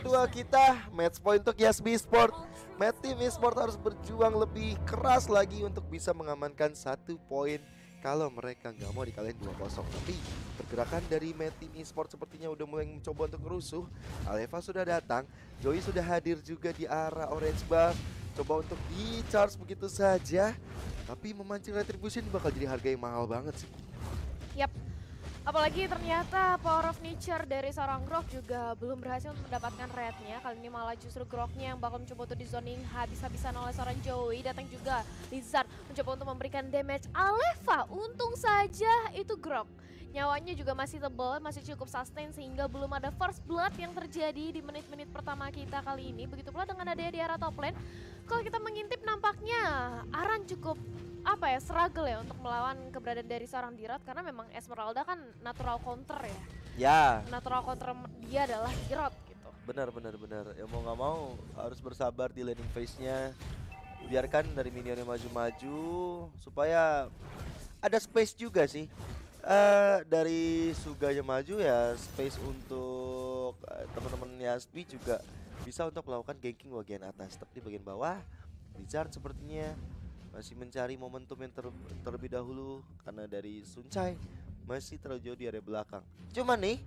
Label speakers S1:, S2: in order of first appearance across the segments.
S1: kedua kita match point untuk Yasbi Sport. Match Team Esport harus berjuang lebih keras lagi untuk bisa mengamankan satu poin kalau mereka nggak mau dikalahin 2-0 tapi pergerakan dari Team Esport sepertinya udah mulai mencoba untuk rusuh Aleva sudah datang Joey sudah hadir juga di arah Orange Buff coba untuk di charge begitu saja tapi memancing retribution bakal jadi harga yang mahal banget sih
S2: Yap. Apalagi ternyata power of nature dari seorang Grok juga belum berhasil mendapatkan rednya. Kali ini malah justru Groknya yang bakal mencoba untuk di zoning habis-habisan oleh seorang Joey. Datang juga Lizard mencoba untuk memberikan damage Aleva. Untung saja itu Grok. Nyawanya juga masih tebal, masih cukup sustain sehingga belum ada first blood yang terjadi di menit-menit pertama kita kali ini. Begitu pula dengan adanya di arah top lane. Kalau kita mengintip nampaknya Aran cukup apa ya struggle ya untuk melawan keberadaan dari seorang Dirat karena memang Esmeralda kan natural counter ya.
S1: ya.
S2: Natural counter dia adalah Dirat gitu.
S1: benar benar benar. Ya mau nggak mau harus bersabar di landing phase-nya. Biarkan dari minionnya maju-maju supaya ada space juga sih. Eh dari Suganya maju ya space untuk eh, teman-teman Yasbi juga bisa untuk melakukan ganking bagian atas. Tapi di bagian bawah Wizard sepertinya masih mencari momentum yang ter- terlebih dahulu karena dari Suncai masih terlalu jauh di area belakang cuman nih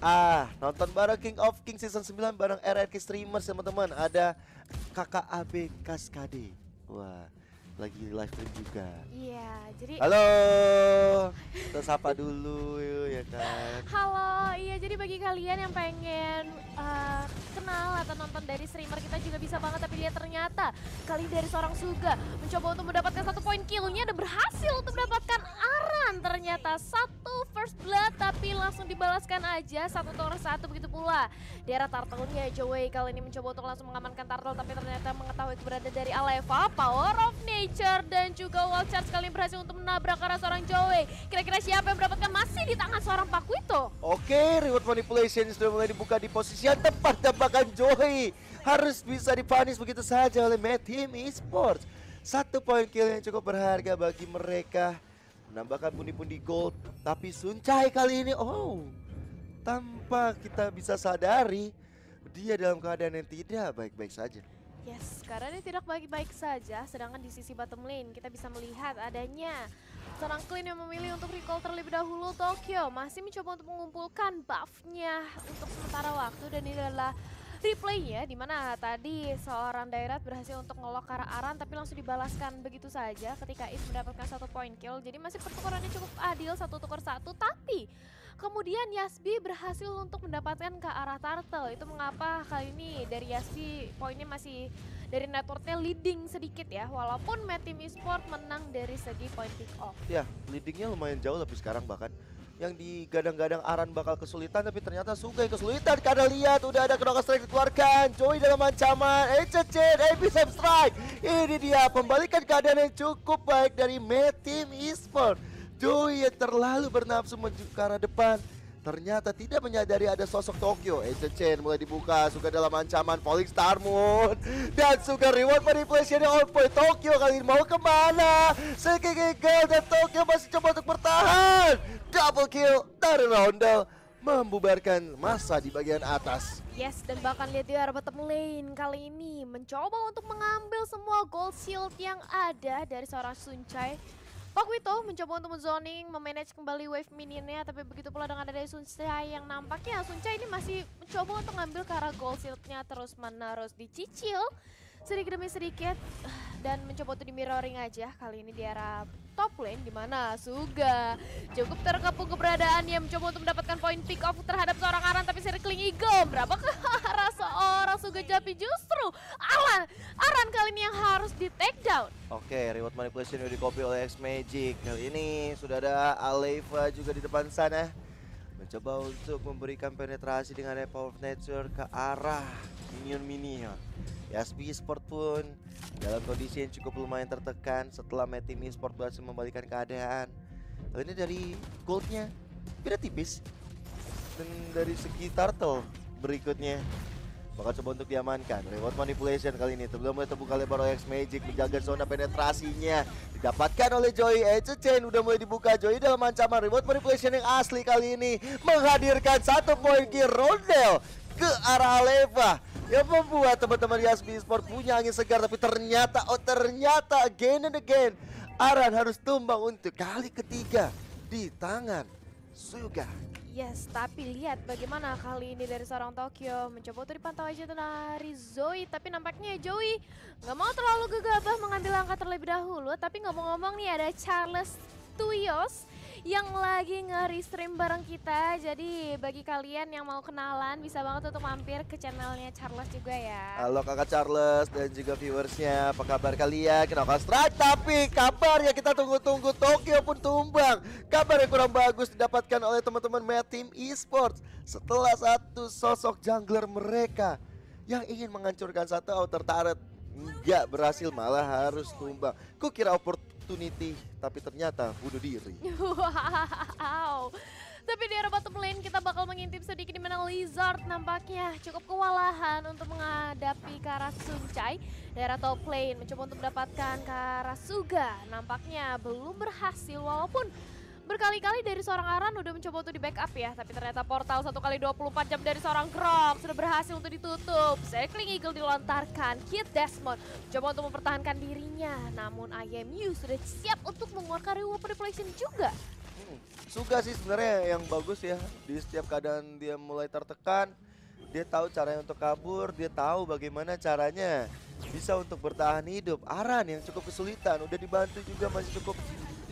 S1: Ah, nonton bareng King of King season 9 bareng RRQ streamers teman-teman. Ada Kakak AB Kaskade. Wah, lagi live stream juga.
S2: Iya, jadi
S1: Halo. Kita sapa dulu yuk ya kan.
S2: Jadi bagi kalian yang pengen eh, kenal atau nonton dari streamer kita juga bisa banget tapi lihat ternyata kali dari seorang Suga mencoba untuk mendapatkan satu poin killnya dan berhasil untuk mendapatkan Ternyata satu first blood tapi langsung dibalaskan aja satu tower satu begitu pula di arah turtle-nya Joey kali ini mencoba untuk langsung mengamankan turtle tapi ternyata mengetahui keberadaan dari Aleva power of nature dan juga wall charge kali ini berhasil untuk menabrak arah seorang Joey kira-kira siapa yang mendapatkan masih di tangan seorang Pakuito
S1: Oke, reward manipulation sudah mulai dibuka di posisi yang tepat tebakan Joy. Harus bisa dipanis begitu saja oleh Mad Team Esports. Satu poin kill yang cukup berharga bagi mereka. Menambahkan pundi-pundi gold. Tapi Suncai kali ini, oh. Tanpa kita bisa sadari, dia dalam keadaan yang tidak baik-baik saja.
S2: Yes, karena dia tidak baik-baik saja, sedangkan di sisi bottom lane kita bisa melihat adanya seorang Clean yang memilih untuk recall terlebih dahulu Tokyo masih mencoba untuk mengumpulkan buffnya untuk sementara waktu dan ini adalah replaynya di mana tadi seorang Dairat berhasil untuk ngelok ke arah Aran tapi langsung dibalaskan begitu saja ketika Is mendapatkan satu point kill. Jadi masih pertukarannya cukup adil satu tukar satu. Tapi kemudian Yasbi berhasil untuk mendapatkan ke arah Turtle. Itu mengapa kali ini dari Yasbi poinnya masih dari networknya leading sedikit ya walaupun Mad Team Esport menang dari segi point pick off.
S1: Ya, leadingnya lumayan jauh tapi sekarang bahkan yang digadang-gadang Aran bakal kesulitan tapi ternyata Sugai kesulitan. Karena lihat udah ada Knocker Strike dikeluarkan. Joey dalam ancaman. Ececen, bisa Strike. Ini dia pembalikan keadaan yang cukup baik dari Mad Team Esport Joey yang terlalu bernafsu menuju ke arah depan Ternyata tidak menyadari ada sosok Tokyo. Ececen mulai dibuka. Suga dalam ancaman. Falling Star Moon. Dan Suga reward manipulation on point. Tokyo kali ini mau ke mana? Seki gagal dan Tokyo masih coba untuk bertahan. Double kill dari Roundel. Membubarkan masa di bagian atas.
S2: Yes, dan bahkan lihat di arah bottom lane kali ini. Mencoba untuk mengambil semua gold shield yang ada dari seorang Suncai. Pakuito mencoba untuk menzoning, memanage kembali wave minionnya, tapi begitu pula dengan adanya Suncai yang nampaknya Suncai ini masih mencoba untuk ngambil ke arah gold shieldnya terus menerus dicicil sedikit demi sedikit dan mencoba untuk di mirroring aja. Kali ini di arah top lane di mana Suga cukup terkepung keberadaannya mencoba untuk mendapatkan poin pick off terhadap seorang Aran tapi circling eagle berapa ke arah seorang Suga Japi justru Alan Aran kali ini yang harus di take down
S1: Oke, reward manipulation udah copy oleh X Magic. Kali ini sudah ada Aleva juga di depan sana. Mencoba untuk memberikan penetrasi dengan Power of Nature ke arah minion-minion. Yasbi Sport pun dalam kondisi yang cukup lumayan tertekan setelah Mad Team Esport berhasil membalikan keadaan. Kali ini dari goldnya beda tipis. Dan dari segi turtle berikutnya bakal coba untuk diamankan. Reward manipulation kali ini. Sebelum mulai terbuka lebar oleh X Magic menjaga zona penetrasinya. Didapatkan oleh Joy Chain udah mulai dibuka Joy dalam ancaman. Reward manipulation yang asli kali ini menghadirkan satu poin Rondel ke arah Aleva yang membuat teman-teman Yasmi Sport punya angin segar tapi ternyata oh ternyata again and again Aran harus tumbang untuk kali ketiga di tangan Suga.
S2: Yes, tapi lihat bagaimana kali ini dari seorang Tokyo mencoba untuk dipantau aja dari Zoe, tapi nampaknya Joey nggak mau terlalu gegabah mengambil langkah terlebih dahulu. Tapi ngomong-ngomong nih ada Charles Tuyos yang lagi nge-restream bareng kita. Jadi bagi kalian yang mau kenalan bisa banget untuk mampir ke channelnya Charles juga ya.
S1: Halo kakak Charles dan juga viewersnya, apa kabar kalian? Kenapa strike? Tapi kabar ya kita tunggu-tunggu Tokyo pun tumbang. Kabar yang kurang bagus didapatkan oleh teman-teman Mad Team Esports setelah satu sosok jungler mereka yang ingin menghancurkan satu outer turret nggak berhasil malah harus tumbang. Kukira opportunity tapi ternyata bunuh diri.
S2: Wow. Tapi di arah bottom lane kita bakal mengintip sedikit di mana Lizard nampaknya cukup kewalahan untuk menghadapi Karasuncai. Daerah top lane mencoba untuk mendapatkan Karasuga. Nampaknya belum berhasil walaupun berkali-kali dari seorang Aran udah mencoba untuk di backup ya. Tapi ternyata portal satu kali 24 jam dari seorang Grok sudah berhasil untuk ditutup. Cycling Eagle dilontarkan. Kid Desmond coba untuk mempertahankan dirinya. Namun IMU sudah siap untuk mengeluarkan reward manipulation juga.
S1: Hmm, Suga sih sebenarnya yang bagus ya di setiap keadaan dia mulai tertekan dia tahu caranya untuk kabur dia tahu bagaimana caranya bisa untuk bertahan hidup Aran yang cukup kesulitan udah dibantu juga masih cukup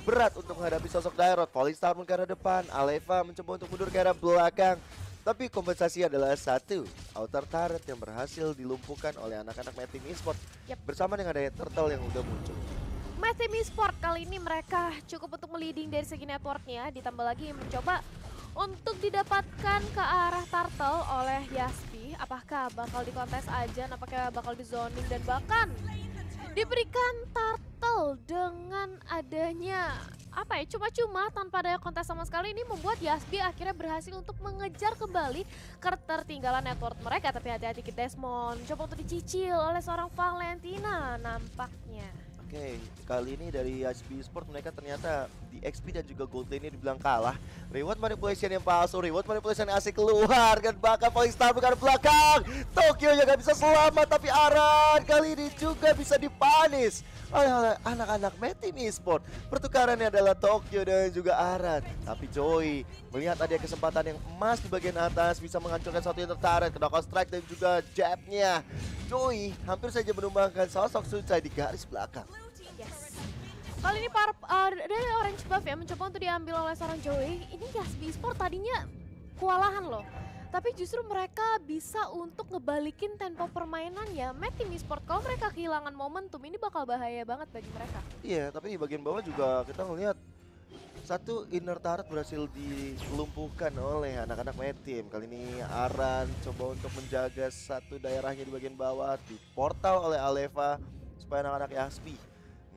S1: berat untuk menghadapi sosok Dairot Polistar pun ke arah depan Aleva mencoba untuk mundur ke arah belakang. Tapi kompensasi adalah satu outer turret yang berhasil dilumpuhkan oleh anak-anak Team Esport
S2: Yap.
S1: bersama dengan daya turtle yang udah muncul.
S2: Team Esport kali ini mereka cukup untuk meliding dari segi networknya. Ditambah lagi mencoba untuk didapatkan ke arah Turtle oleh Yaspi. Apakah bakal dikontes aja? Apakah bakal di zoning dan bahkan diberikan Turtle dengan adanya apa ya cuma-cuma tanpa ada kontes sama sekali ini membuat Yasbi akhirnya berhasil untuk mengejar kembali ketertinggalan network mereka. Tapi hati-hati ke Desmond. Coba untuk dicicil oleh seorang Valentina nampaknya.
S1: Oke, kali ini dari HP Sport mereka ternyata di XP dan juga Gold Lane ini dibilang kalah. Reward manipulation yang palsu, reward manipulation yang asik keluar dan bahkan paling star bukan belakang. Tokyo yang gak bisa selamat tapi Aran kali ini juga bisa dipanis oleh anak-anak Mad Team Esport. Pertukarannya adalah Tokyo dan juga Aran. Tapi Joy melihat ada kesempatan yang emas di bagian atas bisa menghancurkan satu yang tertarik, knockout strike dan juga jabnya. Joy hampir saja menumbangkan sosok Sucai di garis belakang.
S2: Kali ini par, uh, dari Orange Buff ya mencoba untuk diambil oleh seorang Joey. Ini Yasbi Sport tadinya kewalahan loh. Tapi justru mereka bisa untuk ngebalikin tempo permainannya. Mad Team Esport kalau mereka kehilangan momentum ini bakal bahaya banget bagi mereka.
S1: Iya, tapi di bagian bawah juga kita ngelihat satu inner turret berhasil dilumpuhkan oleh anak-anak Team. Kali ini Aran coba untuk menjaga satu daerahnya di bagian bawah di portal oleh Aleva supaya anak-anak Yaspi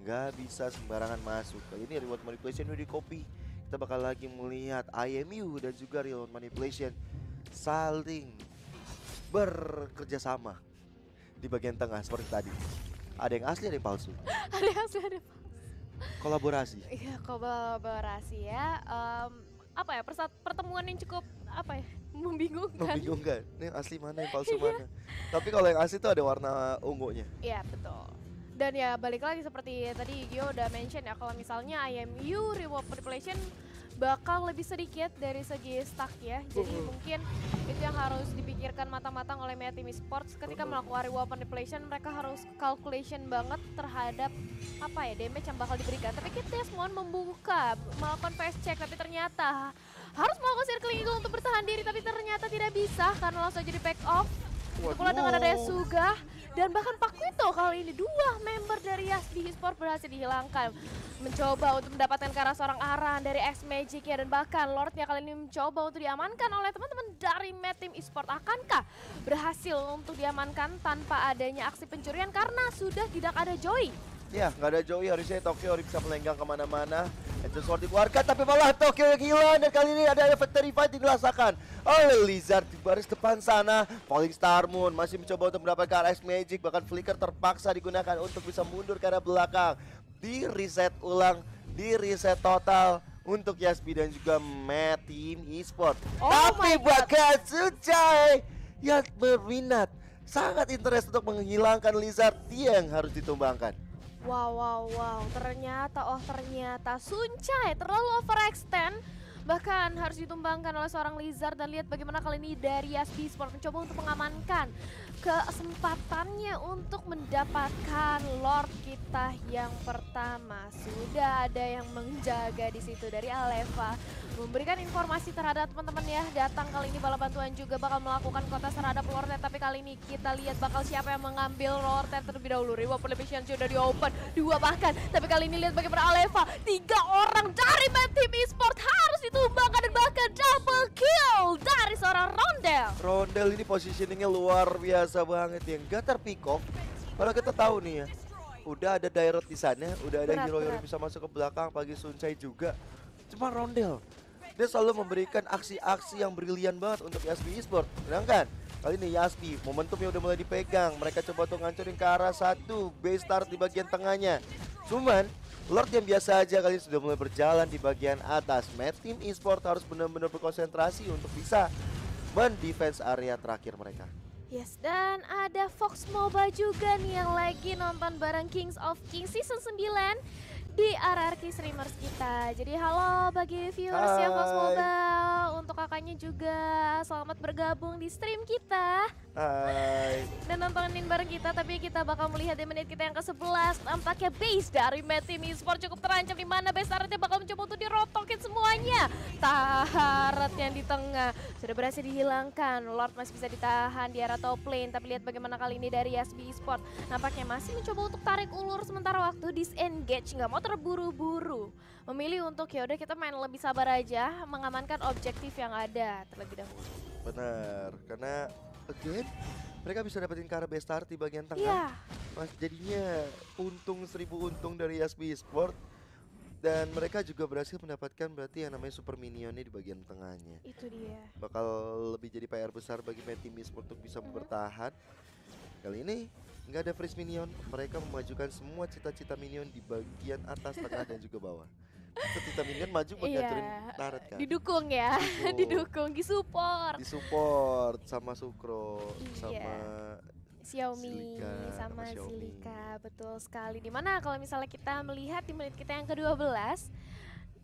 S1: nggak bisa sembarangan masuk. Kali ini reward manipulation udah di copy. Kita bakal lagi melihat IMU dan juga reward manipulation saling bekerja sama di bagian tengah seperti tadi. Ada yang asli, ada yang palsu.
S2: ada yang sudah ada
S1: Kolaborasi.
S2: Iya kolaborasi ya. Em, apa ya persat- pertemuan yang cukup apa ya membingungkan.
S1: Membingungkan. Ini yang asli mana, yang palsu mana. Tapi kalau yang asli itu ada warna ungunya.
S2: Iya betul. Dan ya balik lagi seperti tadi Gio udah mention ya kalau misalnya IMU reward manipulation bakal lebih sedikit dari segi stack ya. Jadi mungkin itu yang harus dipikirkan matang-matang oleh Meta Team Sports ketika melakukan reward manipulation mereka harus calculation banget terhadap apa ya damage yang bakal diberikan. Tapi Kid Desmond membuka melakukan fast check tapi ternyata harus melakukan circling eagle untuk bertahan diri tapi ternyata tidak bisa karena langsung jadi back off. Pula dengan adanya. Sugah dan bahkan Pak Kwito kali ini dua member dari Yasbi Sport berhasil dihilangkan. Mencoba untuk mendapatkan ke arah seorang Aran dari X Magic ya dan bahkan Lordnya kali ini mencoba untuk diamankan oleh teman-teman dari Mad Team Esport. Akankah berhasil untuk diamankan tanpa adanya aksi pencurian karena sudah tidak ada Joy?
S1: Ya, nggak ada Joey harusnya Tokyo bisa melenggang ke mana-mana. Itu Sword dikeluarkan tapi malah Tokyo yang hilang dan kali ini ada Factory Fight dirasakan oleh Lizard di baris depan sana. Falling Star Moon masih mencoba untuk mendapatkan Ice Magic bahkan Flicker terpaksa digunakan untuk bisa mundur ke arah belakang. Di reset ulang, di reset total untuk Yasbi dan juga Mad Team Esport.
S2: Oh
S1: tapi buat Katsuchai yang berminat sangat interest untuk menghilangkan Lizard yang harus ditumbangkan.
S2: Wow, wow, wow. Ternyata, oh ternyata Suncai terlalu overextend. Bahkan harus ditumbangkan oleh seorang Lizard dan lihat bagaimana kali ini dari Yasbi Sport mencoba untuk mengamankan kesempatannya untuk mendapatkan Lord kita yang pertama. Sudah ada yang menjaga di situ dari Aleva memberikan informasi terhadap teman-teman ya datang kali ini bala bantuan juga bakal melakukan kota terhadap Lordet tapi kali ini kita lihat bakal siapa yang mengambil Lordet terlebih dahulu. Reward Prohibition sudah di open dua bahkan. Tapi kali ini lihat bagaimana Aleva tiga orang dari main tim esports harus ditumbangkan dan bahkan double kill dari seorang Rondel.
S1: Rondel ini positioningnya luar biasa banget yang gak terpick off kalau kita tahu nih ya udah ada Dairot di sana, udah ada
S2: Berat,
S1: hero
S2: berat.
S1: yang bisa masuk ke belakang pagi Suncai juga. Cuma Rondel dia selalu memberikan aksi-aksi yang brilian banget untuk Yasbi Esport. Sedangkan kali ini Yasbi momentumnya udah mulai dipegang. Mereka coba untuk ngancurin ke arah satu base start di bagian tengahnya. Cuman Lord yang biasa aja kali ini sudah mulai berjalan di bagian atas. Mad Team Esport harus benar-benar berkonsentrasi untuk bisa mendefense area terakhir mereka.
S2: Yes, dan ada Fox Moba juga nih yang lagi nonton bareng Kings of Kings season 9 di RRQ Streamers kita. Jadi halo bagi viewers
S1: Hai.
S2: Moba, untuk kakaknya juga selamat bergabung di stream kita
S1: Hai.
S2: dan nontonin bareng kita. Tapi kita bakal melihat di menit kita yang ke-11 tampaknya base dari Mad Team Esport cukup terancam di mana base turretnya bakal mencoba untuk dirotokin semuanya. Taharat yang di tengah sudah berhasil dihilangkan. Lord masih bisa ditahan di arah top lane. Tapi lihat bagaimana kali ini dari Yasbi Esport nampaknya masih mencoba untuk tarik ulur sementara waktu disengage nggak mau terburu-buru. Memilih untuk ya udah kita main lebih sabar aja, mengamankan objektif yang ada terlebih dahulu.
S1: Benar, karena again mereka bisa dapetin ke arah base start di bagian tengah.
S2: Iya,
S1: Mas jadinya untung seribu untung dari Yasbi Sport dan mereka juga berhasil mendapatkan berarti yang namanya super minionnya di bagian tengahnya.
S2: itu dia.
S1: Bakal lebih jadi PR besar bagi tim Esport untuk bisa
S2: Mhm.
S1: bertahan. Kali ini nggak ada freeze minion, mereka memajukan semua cita-cita minion di bagian atas, tengah dan juga bawah. Cita minion maju buat
S2: Iya,
S1: turret kan.
S2: Didukung ya,
S1: Didukung.
S2: didukung, disupport.
S1: Disupport sama Sukro,
S2: Iya.
S1: sama
S2: Xiaomi
S1: Silika,
S2: sama
S1: sama Xiaomi.
S2: Silika, betul sekali. Di mana kalau misalnya kita melihat di menit kita yang ke-12,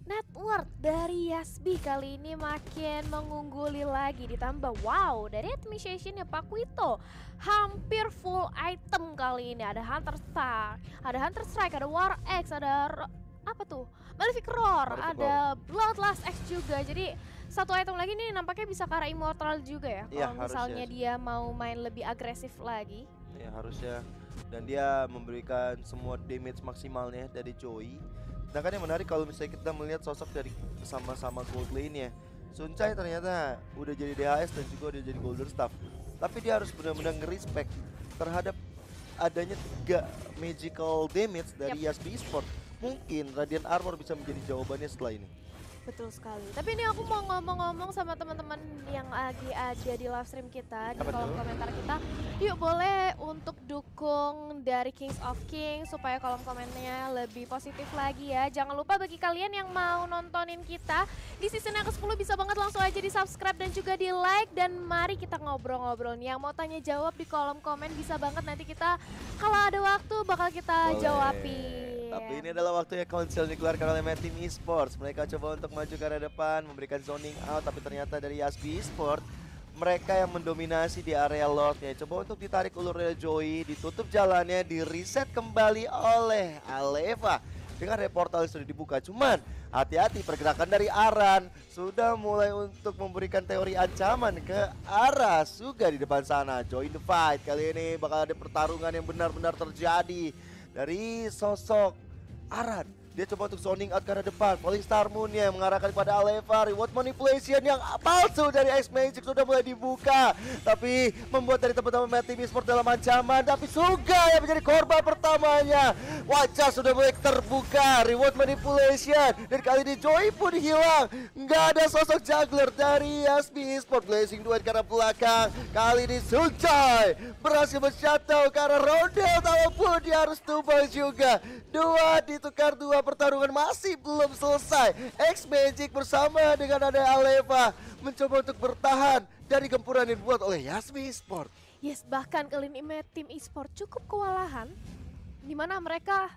S2: net worth dari Yasbi kali ini makin mengungguli lagi ditambah wow dari administrationnya Pak Wito hampir full item kali ini ada Hunter Strike ada Hunter Strike ada War X ada apa tuh Malefic Roar
S1: Malefic
S2: ada Bloodlust X juga jadi satu item lagi nih nampaknya bisa ke arah Immortal juga ya
S1: Iya,
S2: kalau misalnya dia mau main lebih agresif lagi
S1: ya harusnya dan dia memberikan semua damage maksimalnya dari Joey. Sedangkan yang menarik kalau misalnya kita melihat sosok dari sama-sama gold lane ya. Suncai ternyata udah jadi DHS dan juga udah jadi golden staff. Tapi dia harus benar-benar nge-respect terhadap adanya tiga magical damage dari Yasbi Esport. Mungkin Radiant Armor bisa menjadi jawabannya setelah ini.
S2: Betul sekali. Tapi ini aku mau ngomong-ngomong sama teman-teman yang lagi ada di live stream kita di
S1: Apa
S2: kolom
S1: tuh?
S2: komentar kita. Yuk boleh untuk dukung dari Kings of Kings supaya kolom komennya lebih positif lagi ya. Jangan lupa bagi kalian yang mau nontonin kita di season yang ke-10 bisa banget langsung aja di subscribe dan juga di like dan mari kita ngobrol-ngobrol nih. Yang mau tanya jawab di kolom komen bisa banget nanti kita kalau ada waktu bakal kita
S1: Boleh.
S2: jawabin.
S1: Tapi ini adalah waktunya konsel dikeluarkan oleh Mad Team Esports. Mereka coba untuk maju ke arah depan, memberikan zoning out, tapi ternyata dari Yasbi Esports mereka yang mendominasi di area lordnya. Coba untuk ditarik ulurnya Joey, ditutup jalannya, di reset kembali oleh Aleva. Dengan reportal yang sudah dibuka, cuman hati-hati pergerakan dari Aran sudah mulai untuk memberikan teori ancaman ke arah Suga di depan sana. Join the fight kali ini bakal ada pertarungan yang benar-benar terjadi dari sosok Aran. Dia coba untuk zoning out ke depan. Falling Star Moon yang mengarahkan kepada Aleva. Reward manipulation yang palsu dari Ice Magic sudah mulai dibuka. Tapi membuat dari teman-teman Team Esport dalam ancaman. Tapi Suga yang menjadi korban pertamanya. Wajah sudah mulai terbuka. Reward manipulation. Dan kali ini Joy pun hilang. Nggak ada sosok juggler dari Yasmi Esport. Blazing Duet ke arah belakang. Kali ini Suncai berhasil menshutdown ke arah Rondel. Walaupun dia harus tumbang juga. Dua ditukar dua pertarungan masih belum selesai. X Magic bersama dengan ada Aleva mencoba untuk bertahan dari gempuran yang dibuat oleh Yasmi Sport.
S2: Yes, bahkan kali ini Mad Team Esport cukup kewalahan di mana mereka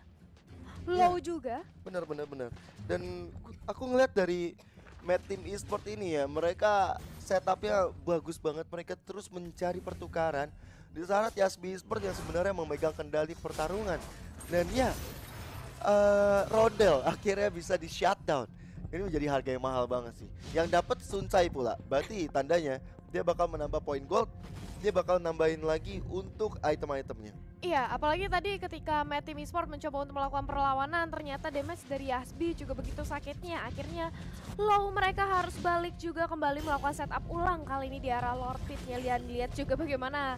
S2: low juga.
S1: Benar benar benar. Dan aku ngeliat dari Mad Team Esport ini ya, mereka setupnya bagus banget. Mereka terus mencari pertukaran di saat Yasmi Esport yang sebenarnya memegang kendali pertarungan. Dan ya, eh Rodel akhirnya bisa di shutdown. Ini menjadi harga yang mahal banget sih. Yang dapat Sunsai pula. Berarti tandanya dia bakal menambah poin gold. Dia bakal nambahin lagi untuk item-itemnya.
S2: Iya, apalagi tadi ketika Mad Team Esport mencoba untuk melakukan perlawanan, ternyata damage dari Yasbi juga begitu sakitnya. Akhirnya low mereka harus balik juga kembali melakukan setup ulang kali ini di arah Lord Pitnya. Lihat lihat juga bagaimana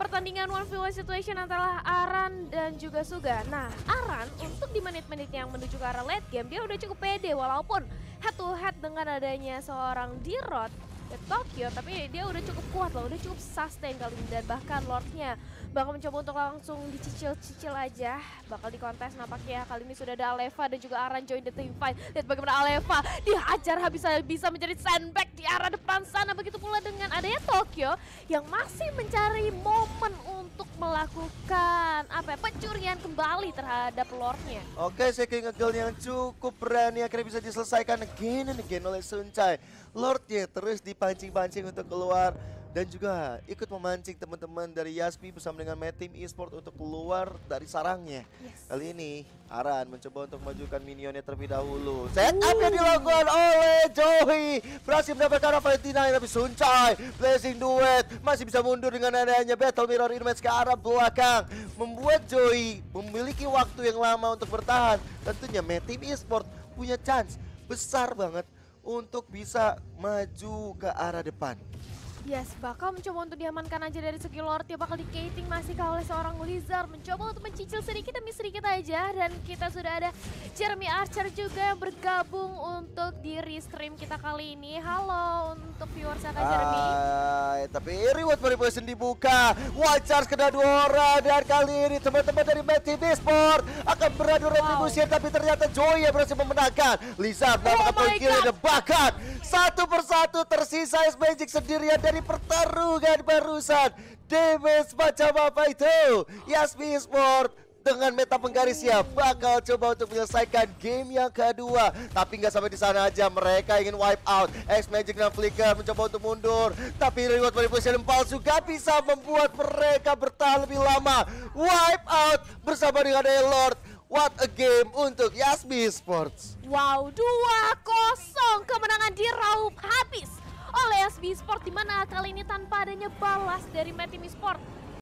S2: pertandingan one v one situation antara Aran dan juga Suga. Nah, Aran untuk di menit-menit yang menuju ke arah late game dia udah cukup pede walaupun head to head dengan adanya seorang D-Rod di Tokyo tapi dia udah cukup kuat loh, udah cukup sustain kali ini dan bahkan Lordnya bakal mencoba untuk langsung dicicil-cicil aja. Bakal dikontes nampaknya kali ini sudah ada Aleva dan juga Aran join the team fight. Lihat bagaimana Aleva dihajar habis bisa menjadi sandbag di arah depan sana. Begitu pula dengan adanya Tokyo yang masih mencari momen untuk melakukan apa ya pencurian kembali terhadap Lordnya.
S1: Oke, second ngekill yang cukup berani akhirnya bisa diselesaikan. Again and again oleh Suncai. Lordnya terus dipancing-pancing untuk keluar dan juga ikut memancing teman-teman dari Yasmi bersama dengan Team Esport untuk keluar dari sarangnya.
S2: Yes.
S1: Kali ini Aran mencoba untuk memajukan minionnya terlebih dahulu. Setup yang dilakukan oleh Joey berhasil mendapatkan Valentina tapi Suncai blessing duet masih bisa mundur dengan adanya Battle Mirror Image ke arah belakang membuat Joey memiliki waktu yang lama untuk bertahan. Tentunya Team Esport punya chance besar banget untuk bisa maju ke arah depan.
S2: Yes, bakal mencoba untuk diamankan aja dari segi Lord ya bakal dikating masih kah oleh seorang Lizard mencoba untuk mencicil sedikit demi sedikit aja dan kita sudah ada Jeremy Archer juga yang bergabung untuk di restream kita kali ini. Halo untuk viewers Kak Jeremy.
S1: Hai, tapi reward manipulation dibuka. White Charge kena dua orang dan kali ini teman-teman dari Mad Team Esport akan beradu retribution tapi ternyata Joy yang berhasil memenangkan. Lizard mendapatkan
S2: Oh
S1: poin dan bahkan satu persatu tersisa Ice Magic sendirian dari pertarungan barusan. Damage macam apa itu? Yasmi Esport dengan meta penggarisnya bakal coba untuk menyelesaikan game yang kedua. Tapi nggak sampai di sana aja mereka ingin wipe out. X Magic dan Flicker mencoba untuk mundur. Tapi reward manipulation palsu gak bisa membuat mereka bertahan lebih lama. Wipe out bersama dengan Lord what a game untuk Yasmi Sports.
S2: Wow, 2-0 kemenangan diraup habis oleh SB Sport di mana kali ini tanpa adanya balas dari Team Sport.